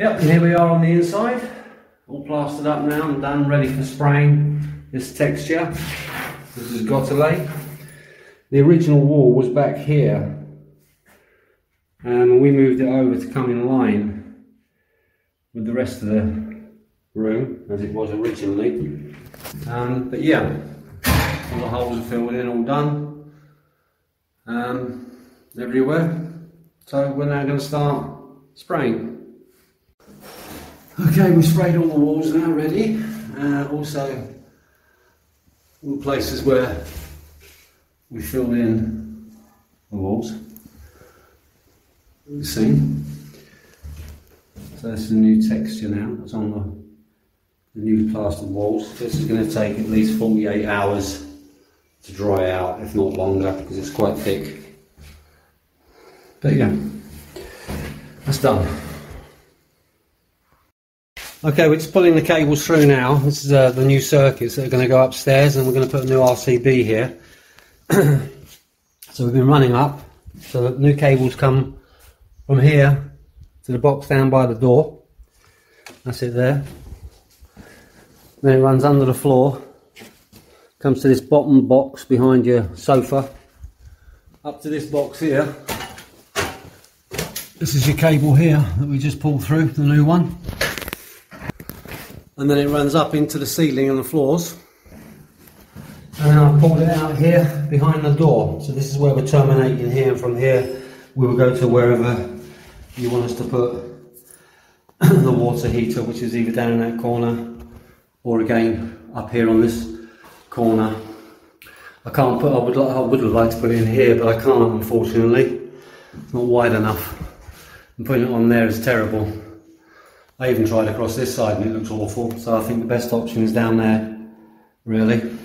Yep, here we are on the inside, all plastered up now and done, ready for spraying this texture. This is Gotelé. The original wall was back here, and we moved it over to come in line with the rest of the room as it was originally. Um, but yeah, all the holes are filled in, all done, um, everywhere. So we're now going to start spraying. Okay, we sprayed all the walls now ready. Uh, also, all the places where we filled in the walls. You see? So this is a new texture now. It's on the, the new plastered walls. This is going to take at least 48 hours to dry out, if not longer, because it's quite thick. But yeah, that's done. Okay, we're just pulling the cables through now. This is uh, the new circuits that are going to go upstairs, and we're going to put a new RCB here. so we've been running up, so the new cables come from here to the box down by the door. That's it there. Then it runs under the floor, comes to this bottom box behind your sofa, up to this box here. This is your cable here that we just pulled through, the new one and then it runs up into the ceiling and the floors. And then I've pulled it out here behind the door. So this is where we're terminating here, and from here we will go to wherever you want us to put the water heater, which is either down in that corner or again up here on this corner. I can't put. I would. I would have liked to put it in here, but I can't. Unfortunately, it's not wide enough. And putting it on there is terrible. I even tried across this side and it looks awful, so I think the best option is down there, really.